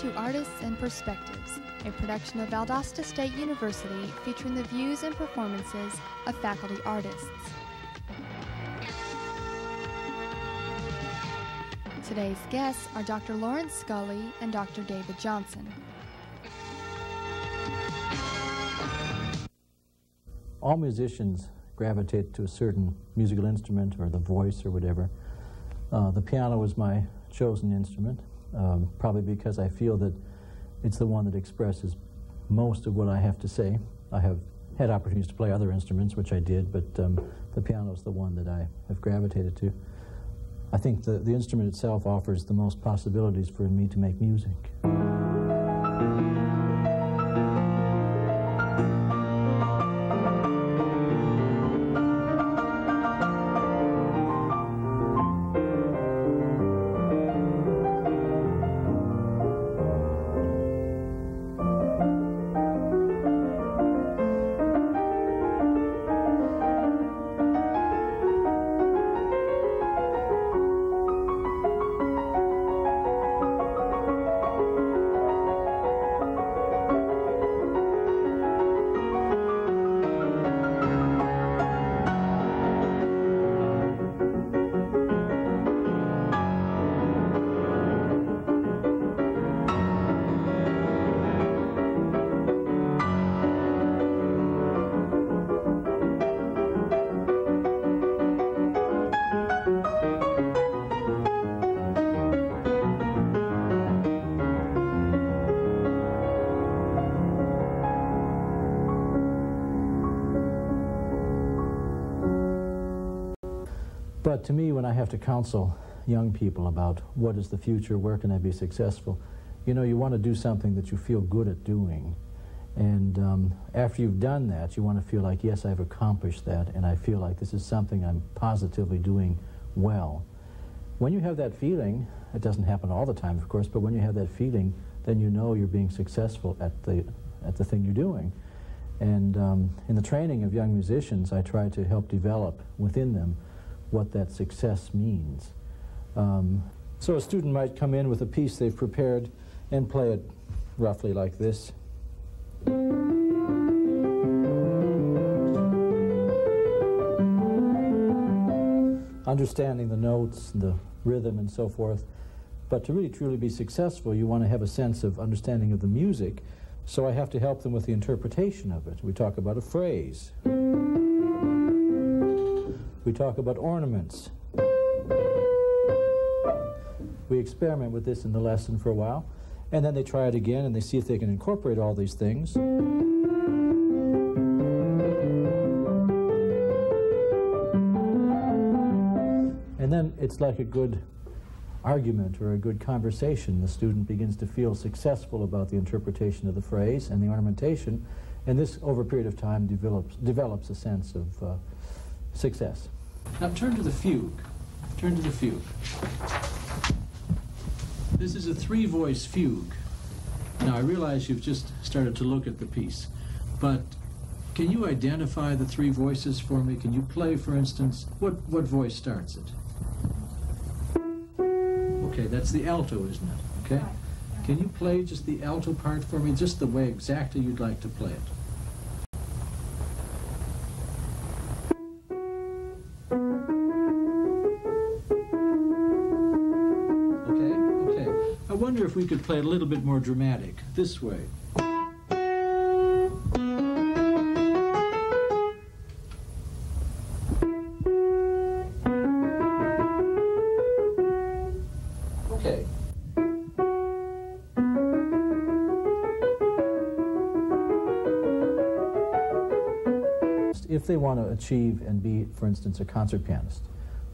To Artists and Perspectives, a production of Valdosta State University featuring the views and performances of faculty artists. Today's guests are Dr. Lawrence Scully and Dr. David Johnson. All musicians gravitate to a certain musical instrument or the voice or whatever. Uh, the piano was my chosen instrument, um, probably because I feel that it's the one that expresses most of what I have to say. I have had opportunities to play other instruments, which I did, but um, the piano is the one that I have gravitated to. I think the, the instrument itself offers the most possibilities for me to make music. But to me, when I have to counsel young people about what is the future, where can I be successful, you know, you want to do something that you feel good at doing. And um, after you've done that, you want to feel like, yes, I've accomplished that, and I feel like this is something I'm positively doing well. When you have that feeling, it doesn't happen all the time, of course, but when you have that feeling, then you know you're being successful at the, at the thing you're doing. And um, in the training of young musicians, I try to help develop within them what that success means. Um, so a student might come in with a piece they've prepared and play it roughly like this. Understanding the notes, the rhythm, and so forth. But to really truly be successful, you want to have a sense of understanding of the music, so I have to help them with the interpretation of it. We talk about a phrase. We talk about ornaments. We experiment with this in the lesson for a while, and then they try it again and they see if they can incorporate all these things. And then it's like a good argument or a good conversation. The student begins to feel successful about the interpretation of the phrase and the ornamentation, and this, over a period of time, develops, develops a sense of uh, success. Now turn to the fugue. Turn to the fugue. This is a three-voice fugue. Now I realize you've just started to look at the piece, but can you identify the three voices for me? Can you play, for instance, what, what voice starts it? Okay, that's the alto, isn't it? Okay? Can you play just the alto part for me, just the way exactly you'd like to play it? Play it a little bit more dramatic, this way. Okay. If they want to achieve and be, for instance, a concert pianist,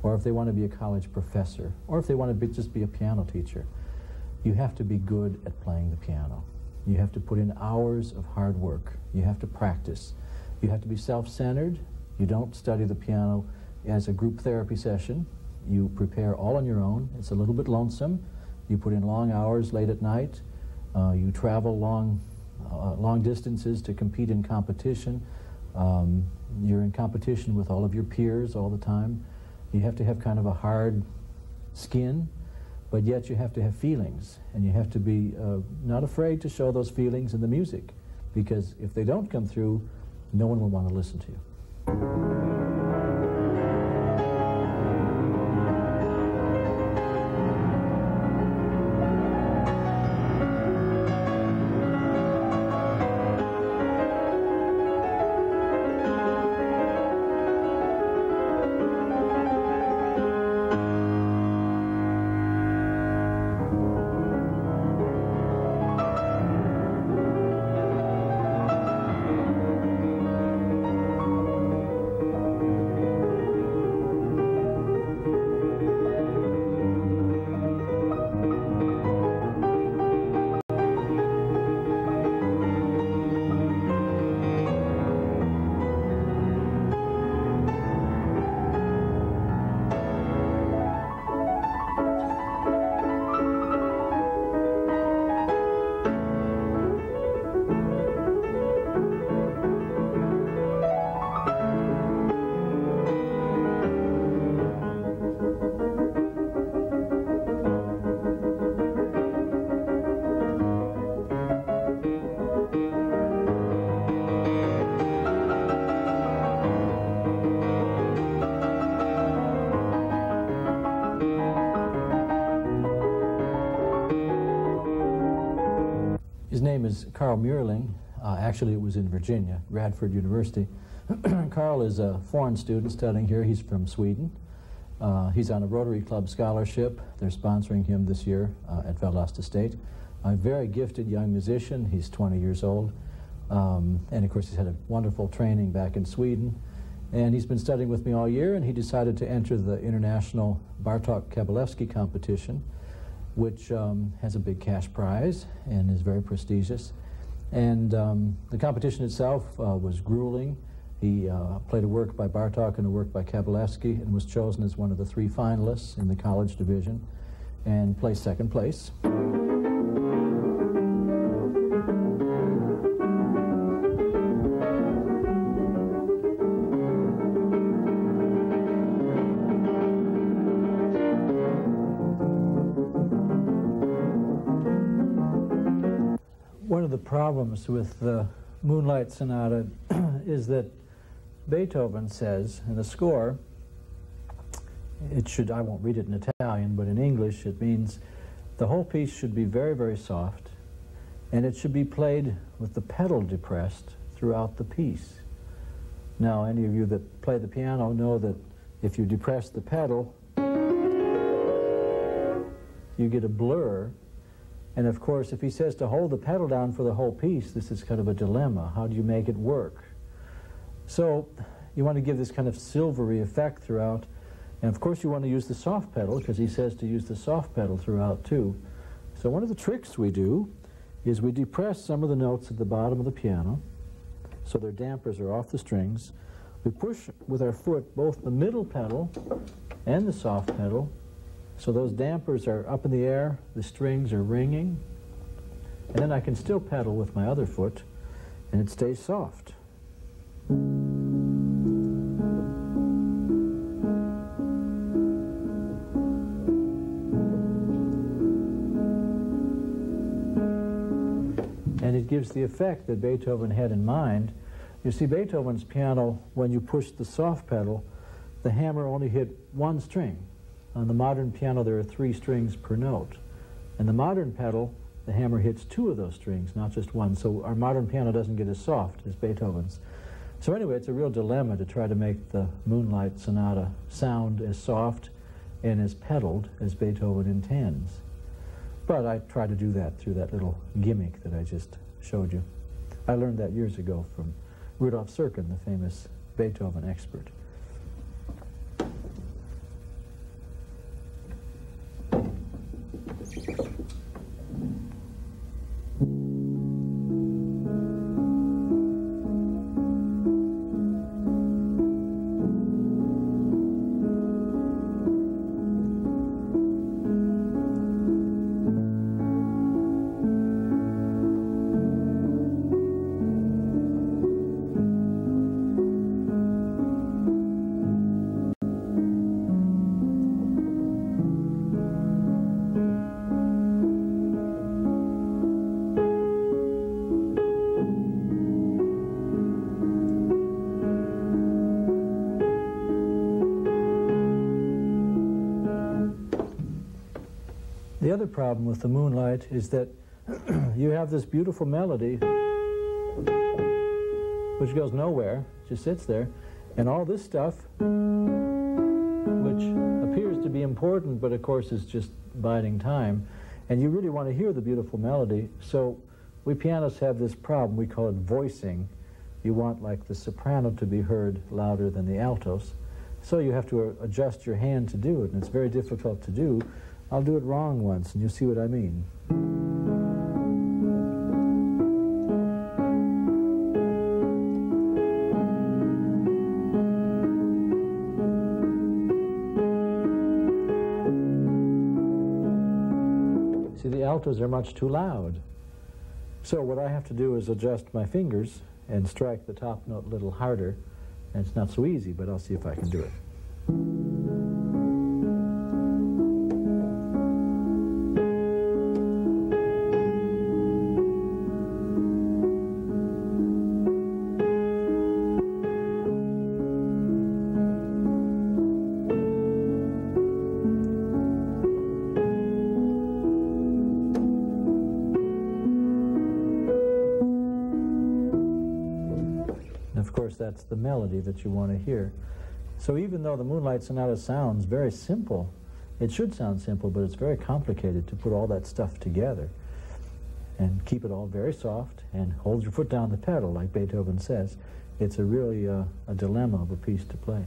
or if they want to be a college professor, or if they want to be, just be a piano teacher, you have to be good at playing the piano. You have to put in hours of hard work. You have to practice. You have to be self-centered. You don't study the piano as a group therapy session. You prepare all on your own. It's a little bit lonesome. You put in long hours late at night. Uh, you travel long, uh, long distances to compete in competition. Um, you're in competition with all of your peers all the time. You have to have kind of a hard skin but yet you have to have feelings, and you have to be uh, not afraid to show those feelings in the music, because if they don't come through, no one will want to listen to you. Name is Carl Muirling. Uh, actually, it was in Virginia, Radford University. Carl is a foreign student studying here. He's from Sweden. Uh, he's on a Rotary Club scholarship. They're sponsoring him this year uh, at Valdosta State. A very gifted young musician. He's 20 years old. Um, and of course, he's had a wonderful training back in Sweden. And he's been studying with me all year, and he decided to enter the International Bartok Kabalevsky competition which um, has a big cash prize and is very prestigious. And um, the competition itself uh, was grueling. He uh, played a work by Bartok and a work by Kabalevsky and was chosen as one of the three finalists in the college division and placed second place. Problems with the Moonlight Sonata is that Beethoven says in the score, it should, I won't read it in Italian, but in English it means the whole piece should be very, very soft, and it should be played with the pedal depressed throughout the piece. Now, any of you that play the piano know that if you depress the pedal, you get a blur and of course, if he says to hold the pedal down for the whole piece, this is kind of a dilemma. How do you make it work? So you want to give this kind of silvery effect throughout. And of course, you want to use the soft pedal because he says to use the soft pedal throughout too. So one of the tricks we do is we depress some of the notes at the bottom of the piano so their dampers are off the strings. We push with our foot both the middle pedal and the soft pedal so those dampers are up in the air, the strings are ringing, and then I can still pedal with my other foot, and it stays soft. And it gives the effect that Beethoven had in mind. You see, Beethoven's piano, when you push the soft pedal, the hammer only hit one string. On the modern piano, there are three strings per note. And the modern pedal, the hammer hits two of those strings, not just one. So our modern piano doesn't get as soft as Beethoven's. So anyway, it's a real dilemma to try to make the Moonlight Sonata sound as soft and as pedaled as Beethoven intends. But I try to do that through that little gimmick that I just showed you. I learned that years ago from Rudolf Serkin, the famous Beethoven expert. Other problem with the moonlight is that you have this beautiful melody which goes nowhere, just sits there, and all this stuff, which appears to be important, but of course is just biding time, and you really want to hear the beautiful melody, so we pianists have this problem, we call it voicing. You want like the soprano to be heard louder than the altos, so you have to uh, adjust your hand to do it, and it's very difficult to do. I'll do it wrong once, and you'll see what I mean. See, the altos are much too loud. So what I have to do is adjust my fingers and strike the top note a little harder. And it's not so easy, but I'll see if I can do it. Melody that you want to hear. So even though the Moonlight Sonata sounds very simple, it should sound simple, but it's very complicated to put all that stuff together and keep it all very soft and hold your foot down the pedal, like Beethoven says. It's a really uh, a dilemma of a piece to play.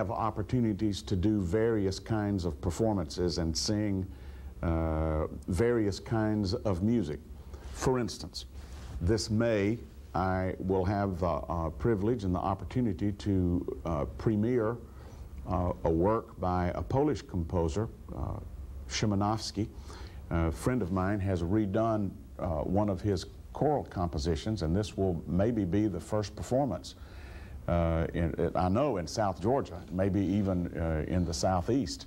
Have opportunities to do various kinds of performances and sing uh, various kinds of music. For instance, this May I will have the uh, privilege and the opportunity to uh, premiere uh, a work by a Polish composer, uh, Szymanowski. A friend of mine has redone uh, one of his choral compositions, and this will maybe be the first performance. Uh, in, I know in South Georgia, maybe even uh, in the Southeast.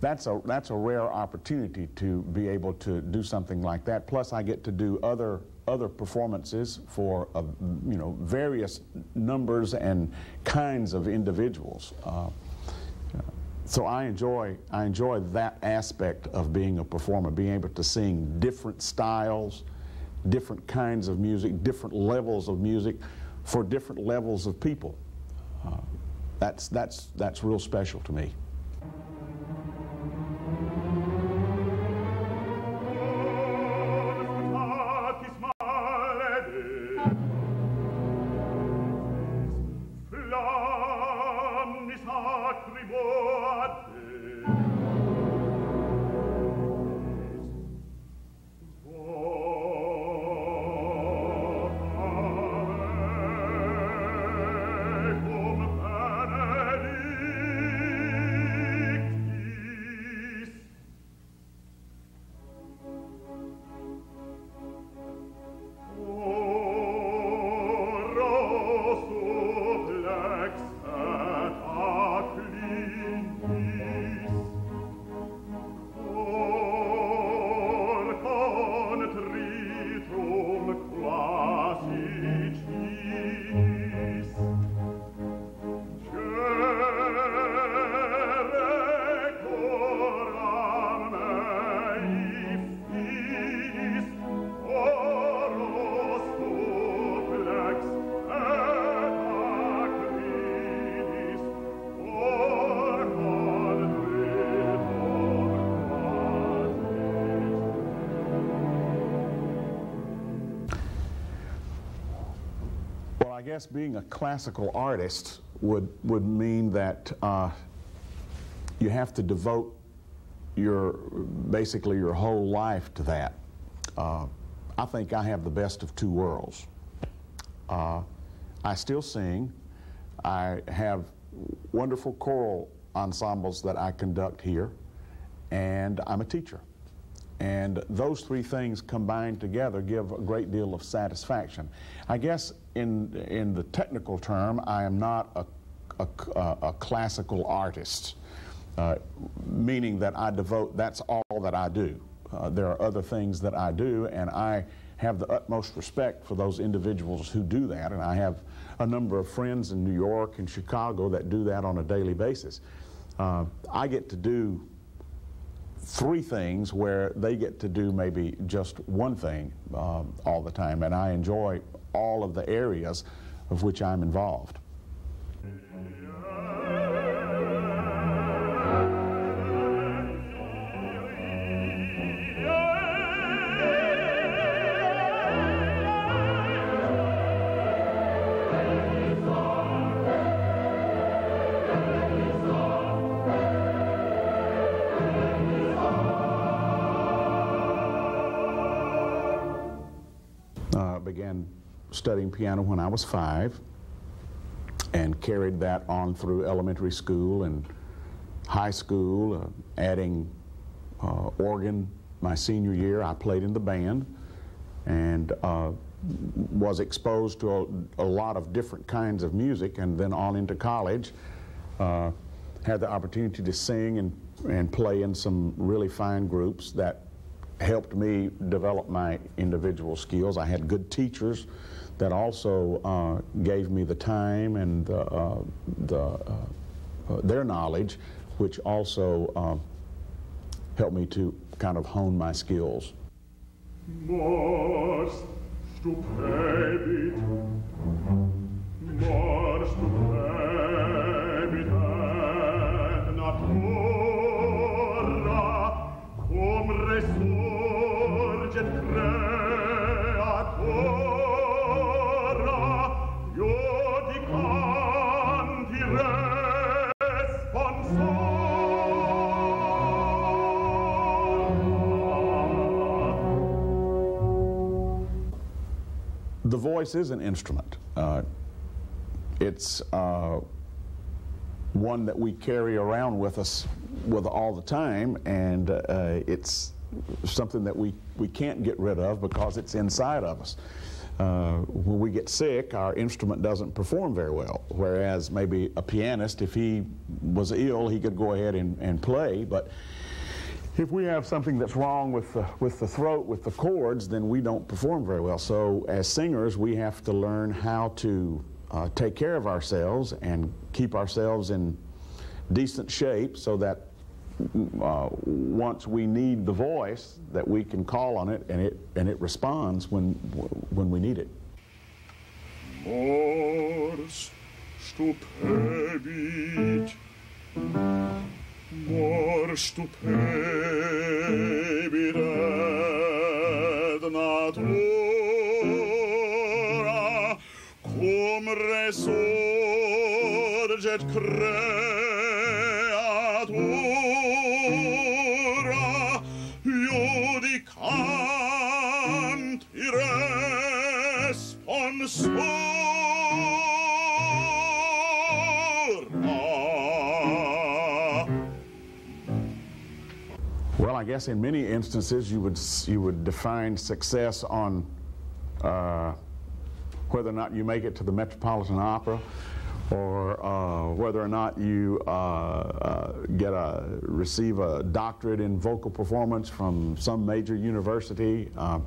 That's a, that's a rare opportunity to be able to do something like that. Plus, I get to do other, other performances for uh, you know, various numbers and kinds of individuals. Uh, so I enjoy, I enjoy that aspect of being a performer, being able to sing different styles, different kinds of music, different levels of music for different levels of people. Uh, that's, that's, that's real special to me. Guess being a classical artist would, would mean that uh, you have to devote your, basically your whole life to that. Uh, I think I have the best of two worlds. Uh, I still sing. I have wonderful choral ensembles that I conduct here, and I'm a teacher. And those three things combined together give a great deal of satisfaction. I guess in, in the technical term, I am not a, a, a classical artist, uh, meaning that I devote, that's all that I do. Uh, there are other things that I do, and I have the utmost respect for those individuals who do that, and I have a number of friends in New York and Chicago that do that on a daily basis. Uh, I get to do three things where they get to do maybe just one thing um, all the time, and I enjoy all of the areas of which I'm involved. Studying piano when I was five and carried that on through elementary school and high school, uh, adding uh, organ my senior year. I played in the band and uh, was exposed to a, a, lot of different kinds of music and then on into college. Uh, had the opportunity to sing and, and play in some really fine groups that helped me develop my individual skills. I had good teachers that also uh, gave me the time and the, uh, the, uh, uh their knowledge, which also uh, helped me to kind of hone my skills. Mors stupebit voice is an instrument. Uh, it's uh, one that we carry around with us with all the time, and uh, it's something that we, we can't get rid of because it's inside of us. Uh, when we get sick, our instrument doesn't perform very well. Whereas maybe a pianist, if he was ill, he could go ahead and, and play. But if we have something that's wrong with the, with the throat, with the cords, then we don't perform very well. So as singers, we have to learn how to uh, take care of ourselves and keep ourselves in decent shape so that uh, once we need the voice that we can call on it and it and it responds when when we need it. Mors stupebit et natura cum resurget creatura guess in many instances you would you would define success on uh, whether or not you make it to the Metropolitan Opera, or uh, whether or not you uh, uh, get a receive a doctorate in vocal performance from some major university. Uh,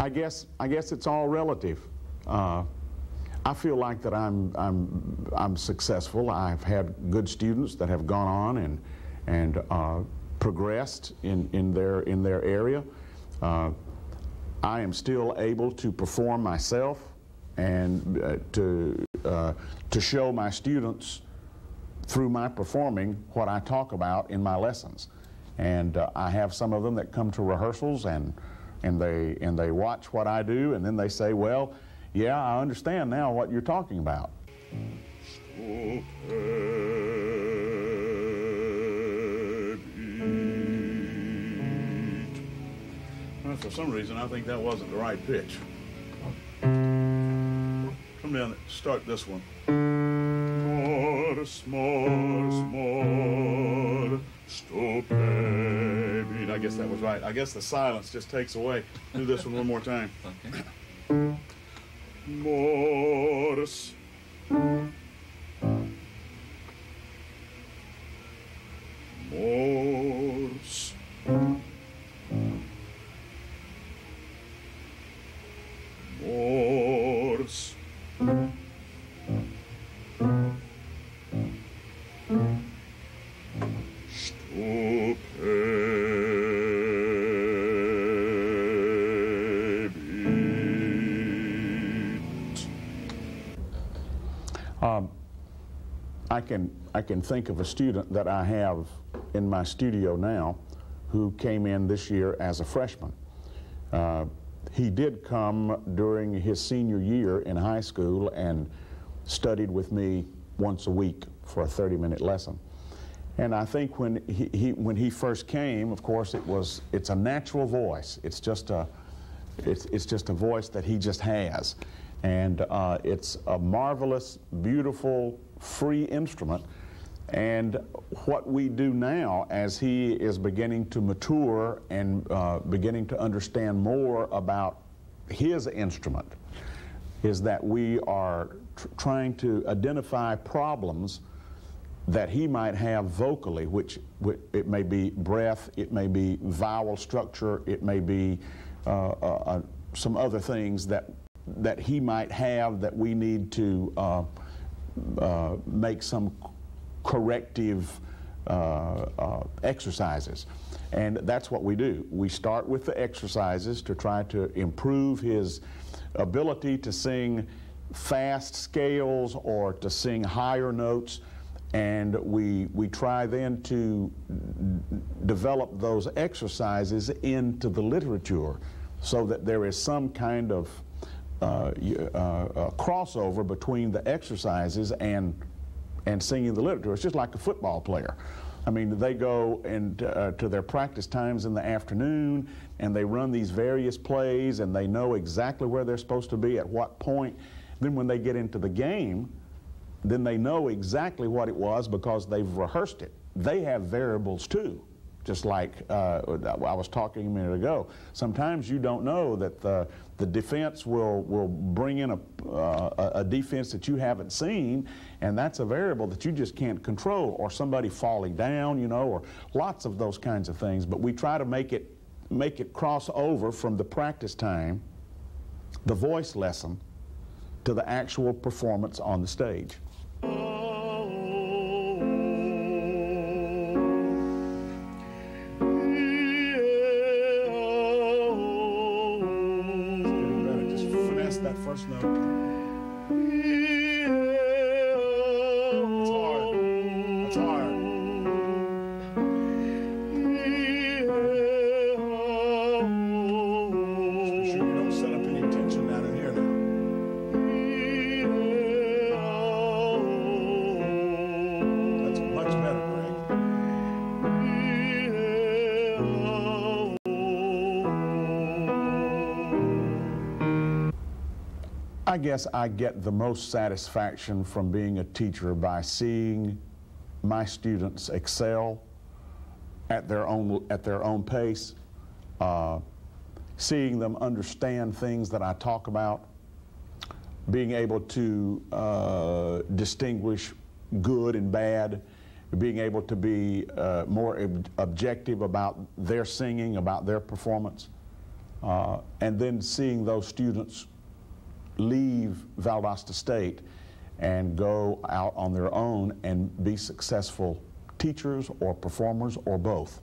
I guess I guess it's all relative. Uh, I feel like that I'm I'm I'm successful. I've had good students that have gone on and and progressed in in their in their area. I am still able to perform myself and uh, to, uh, to show my students through my performing what I talk about in my lessons. And uh, I have some of them that come to rehearsals and, and, they, and they watch what I do and then they say, well, yeah, I understand now what you're talking about. For some reason, I think that wasn't the right pitch. Come down, start this one. Mors, mors, mors, stupid. I guess that was right. I guess the silence just takes away. Do this one one more time. Okay. Mors. Mors. I can I can think of a student that I have in my studio now who came in this year as a freshman. Uh, he did come during his senior year in high school and studied with me once a week for a 30-minute lesson. And I think when he, he, when he first came, of course, it was it's a natural voice. It's just a it's, it's just a voice that he just has, and uh, it's a marvelous, beautiful, free instrument. And what we do now, as he is beginning to mature and uh, beginning to understand more about his instrument, is that we are tr trying to identify problems that he might have vocally, which, it may be breath, it may be vowel structure, it may be uh, uh, uh some other things that that he might have that we need to uh, uh, make some corrective uh, uh, exercises. And that's what we do. We start with the exercises to try to improve his ability to sing fast scales or to sing higher notes. And we, we try then to develop those exercises into the literature so that there is some kind of crossover between the exercises and and singing the literature. It's just like a football player. I mean, they go and uh, to their practice times in the afternoon, and they run these various plays, and they know exactly where they're supposed to be at what point. Then when they get into the game, then they know exactly what it was because they've rehearsed it. They have variables too just like uh, I was talking a minute ago. Sometimes you don't know that the, the defense will, will bring in a, uh, a defense that you haven't seen, and that's a variable that you just can't control, or somebody falling down, you know, or lots of those kinds of things. But we try to make it, make it cross over from the practice time, the voice lesson, to the actual performance on the stage. Guess I get the most satisfaction from being a teacher by seeing my students excel at their own, at their own pace, uh, seeing them understand things that I talk about, being able to uh, distinguish good and bad, being able to be uh, more ob objective about their singing, about their performance, uh, and then seeing those students leave Valdosta State and go out on their own and be successful teachers or performers or both.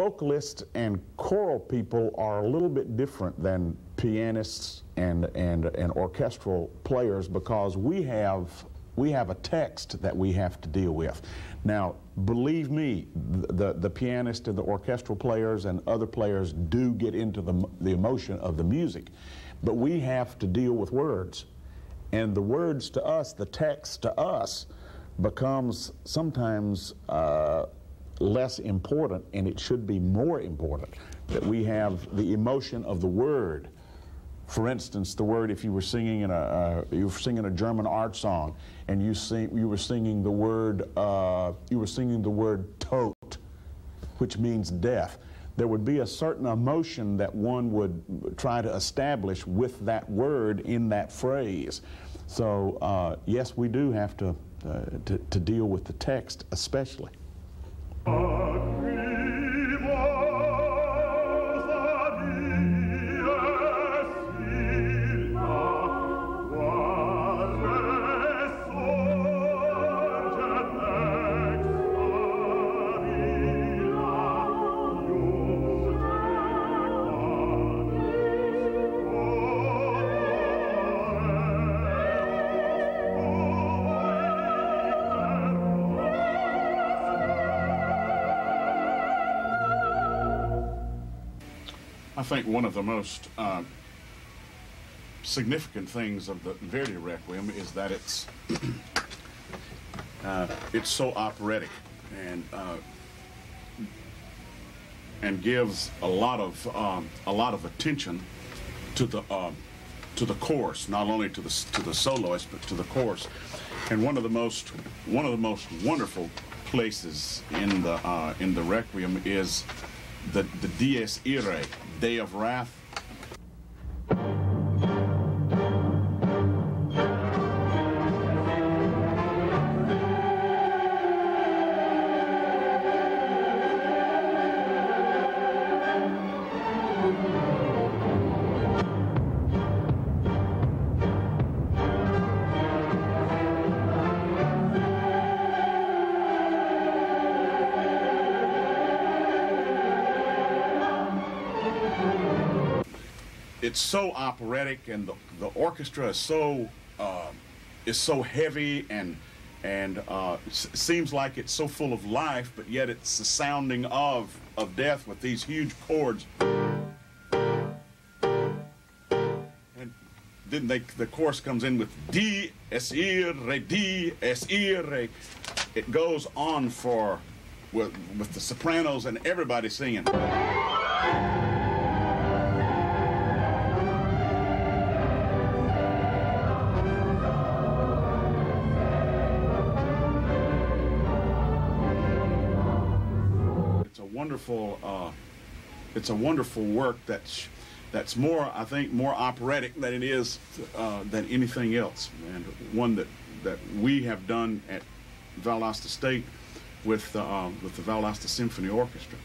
Vocalists and choral people are a little bit different than pianists and, and, and orchestral players because we have, we have a text that we have to deal with. Now, believe me, the, the pianist and the orchestral players and other players do get into the, the emotion of the music, but we have to deal with words. And the words to us, the text to us, becomes sometimes uh, less important, and it should be more important that we have the emotion of the word. For instance, the word if you were singing in a uh, you were singing a German art song, and you sing you were singing the word uh, you were singing the word tot, which means death. There would be a certain emotion that one would try to establish with that word in that phrase. So uh, yes, we do have to, uh, to to deal with the text, especially. I think one of the most uh, significant things of the Verdi Requiem is that it's uh, it's so operatic and uh, and gives a lot of um, a lot of attention to the um, to the chorus, not only to the to the soloist but to the chorus. And one of the most one of the most wonderful places in the uh, in the Requiem is the the Dies Irae, day of wrath it's so operatic, and the, the orchestra is so uh, is so heavy and and uh, seems like it's so full of life, but yet it's the sounding of of death with these huge chords. And then they, the chorus comes in with D, S, I, Re, Dies irae. It goes on for with, with the sopranos and everybody singing. Wonderful. Uh, it's a wonderful work that's that's more, I think, more operatic than it is uh, than anything else, and one that that we have done at Valdosta State with uh, with the Valdosta Symphony Orchestra.